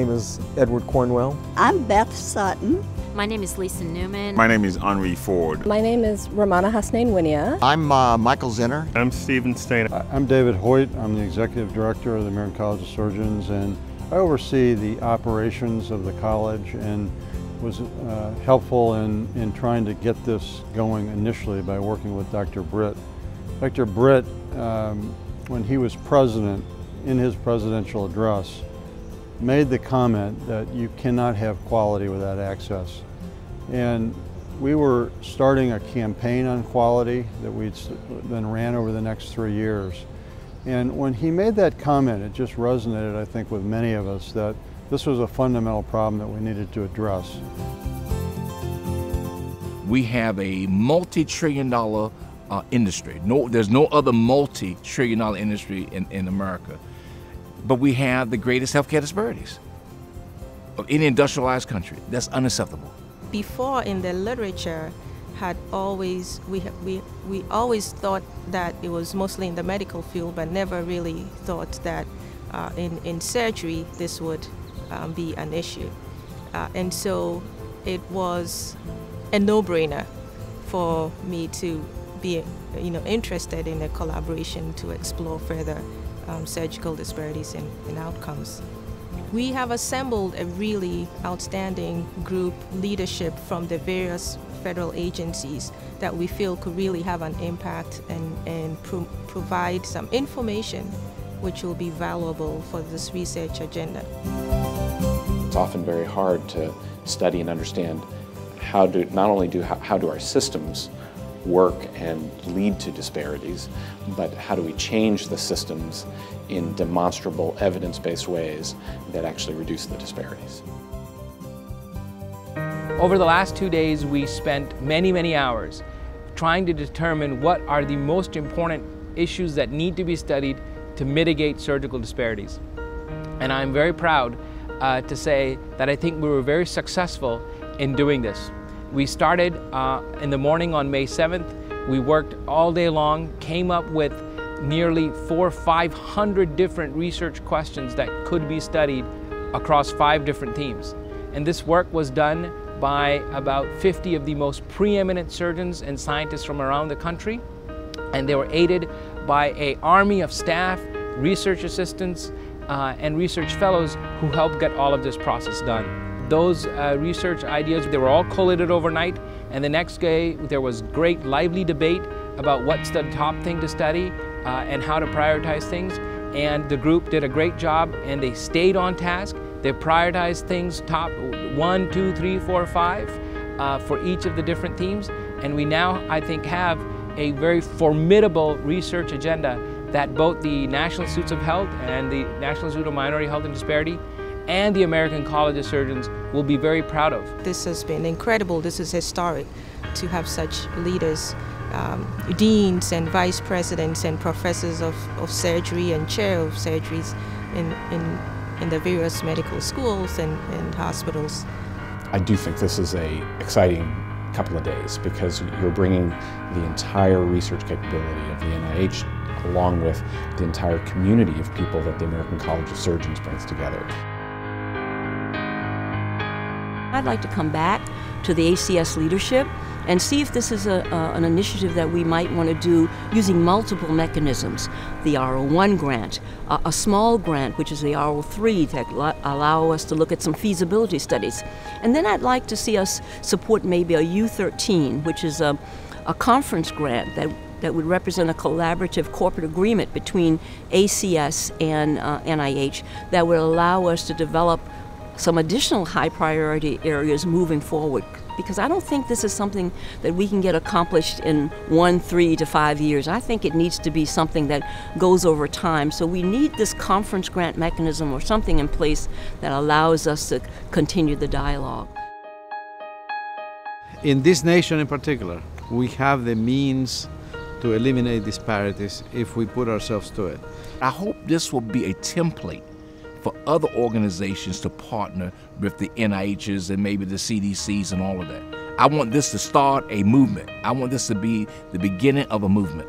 name is Edward Cornwell. I'm Beth Sutton. My name is Lisa Newman. My name is Henri Ford. My name is Romana Hasnain Wynia. I'm uh, Michael Zinner. I'm Stephen Stain. I'm David Hoyt. I'm the Executive Director of the American College of Surgeons and I oversee the operations of the college and was uh, helpful in, in trying to get this going initially by working with Dr. Britt. Dr. Britt, um, when he was president, in his presidential address, made the comment that you cannot have quality without access. And we were starting a campaign on quality that we then ran over the next three years. And when he made that comment, it just resonated, I think, with many of us that this was a fundamental problem that we needed to address. We have a multi-trillion dollar uh, industry. No, there's no other multi-trillion dollar industry in, in America. But we have the greatest healthcare disparities of any industrialized country. That's unacceptable. Before in the literature, had always we we we always thought that it was mostly in the medical field, but never really thought that uh, in in surgery this would um, be an issue, uh, and so it was a no-brainer for me to be you know interested in a collaboration to explore further um, surgical disparities in, in outcomes. We have assembled a really outstanding group leadership from the various federal agencies that we feel could really have an impact and, and pro provide some information which will be valuable for this research agenda. It's often very hard to study and understand how do not only do how, how do our systems work and lead to disparities, but how do we change the systems in demonstrable, evidence-based ways that actually reduce the disparities. Over the last two days, we spent many, many hours trying to determine what are the most important issues that need to be studied to mitigate surgical disparities. And I'm very proud uh, to say that I think we were very successful in doing this. We started uh, in the morning on May 7th. We worked all day long, came up with nearly four or 500 different research questions that could be studied across five different teams. And this work was done by about 50 of the most preeminent surgeons and scientists from around the country. And they were aided by a army of staff, research assistants, uh, and research fellows who helped get all of this process done. Those uh, research ideas, they were all collated overnight, and the next day there was great lively debate about what's the top thing to study uh, and how to prioritize things. And the group did a great job and they stayed on task. They prioritized things top one, two, three, four, five uh, for each of the different themes. And we now, I think, have a very formidable research agenda that both the National Institutes of Health and the National Institute of Minority Health and Disparity and the American College of Surgeons will be very proud of. This has been incredible. This is historic to have such leaders, um, deans and vice presidents and professors of, of surgery and chair of surgeries in, in, in the various medical schools and, and hospitals. I do think this is a exciting couple of days because you're bringing the entire research capability of the NIH along with the entire community of people that the American College of Surgeons brings together. I'd like to come back to the ACS leadership and see if this is a, uh, an initiative that we might want to do using multiple mechanisms. The R01 grant, uh, a small grant, which is the R03, that allow us to look at some feasibility studies. And then I'd like to see us support maybe a U13, which is a, a conference grant that that would represent a collaborative corporate agreement between ACS and uh, NIH that would allow us to develop some additional high priority areas moving forward because I don't think this is something that we can get accomplished in one, three to five years. I think it needs to be something that goes over time. So we need this conference grant mechanism or something in place that allows us to continue the dialogue. In this nation in particular, we have the means to eliminate disparities if we put ourselves to it. I hope this will be a template for other organizations to partner with the NIHs and maybe the CDCs and all of that. I want this to start a movement. I want this to be the beginning of a movement.